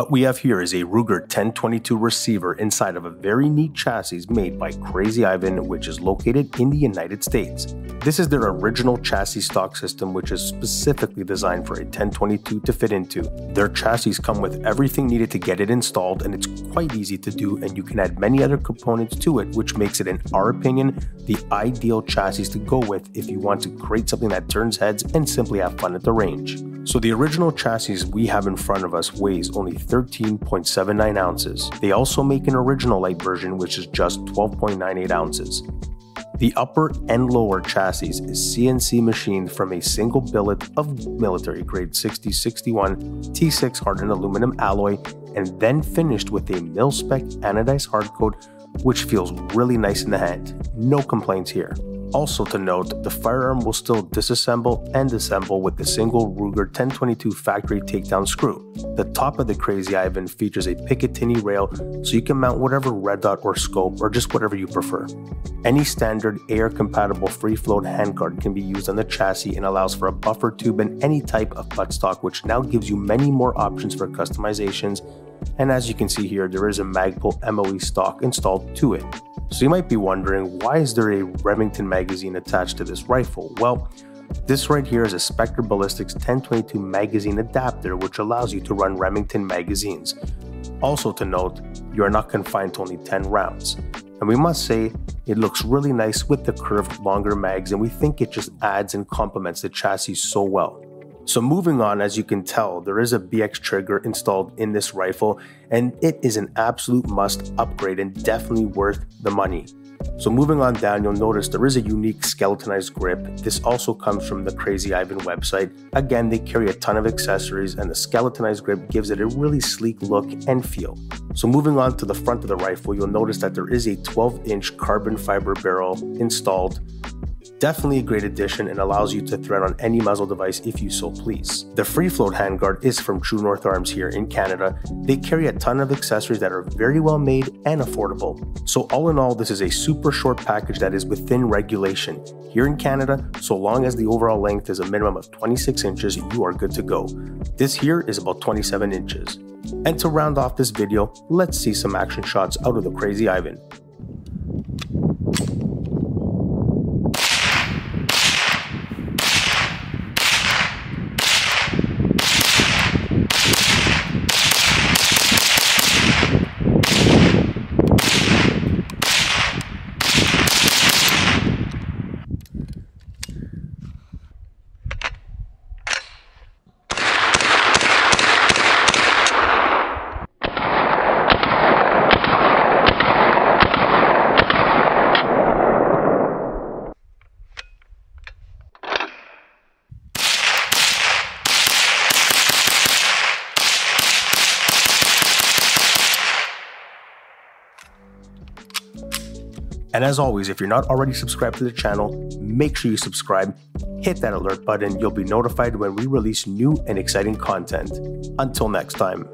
What we have here is a Ruger 1022 receiver inside of a very neat chassis made by Crazy Ivan, which is located in the United States. This is their original chassis stock system, which is specifically designed for a 1022 to fit into. Their chassis come with everything needed to get it installed, and it's quite easy to do, and you can add many other components to it, which makes it, in our opinion, the ideal chassis to go with if you want to create something that turns heads and simply have fun at the range. So the original chassis we have in front of us weighs only 13.79 ounces. They also make an original light version which is just 12.98 ounces. The upper and lower chassis is CNC machined from a single billet of military grade 6061 T6 hardened aluminum alloy and then finished with a mil spec anodized hardcoat which feels really nice in the hand. No complaints here. Also to note, the firearm will still disassemble and assemble with the single Ruger 1022 factory takedown screw. The top of the Crazy Ivan features a Picatinny rail so you can mount whatever red dot or scope or just whatever you prefer. Any standard AR compatible free float handguard can be used on the chassis and allows for a buffer tube and any type of buttstock which now gives you many more options for customizations and as you can see here there is a Magpul MOE stock installed to it. So you might be wondering, why is there a Remington magazine attached to this rifle? Well, this right here is a Spectre Ballistics 1022 magazine adapter which allows you to run Remington magazines. Also to note, you are not confined to only 10 rounds. And we must say, it looks really nice with the curved longer mags and we think it just adds and complements the chassis so well. So moving on, as you can tell, there is a BX trigger installed in this rifle, and it is an absolute must upgrade and definitely worth the money. So moving on down, you'll notice there is a unique skeletonized grip. This also comes from the Crazy Ivan website. Again, they carry a ton of accessories and the skeletonized grip gives it a really sleek look and feel. So moving on to the front of the rifle, you'll notice that there is a 12 inch carbon fiber barrel installed Definitely a great addition and allows you to thread on any muzzle device if you so please. The free float handguard is from True North Arms here in Canada. They carry a ton of accessories that are very well made and affordable. So all in all, this is a super short package that is within regulation. Here in Canada, so long as the overall length is a minimum of 26 inches, you are good to go. This here is about 27 inches. And to round off this video, let's see some action shots out of the Crazy Ivan. And as always, if you're not already subscribed to the channel, make sure you subscribe, hit that alert button, you'll be notified when we release new and exciting content. Until next time.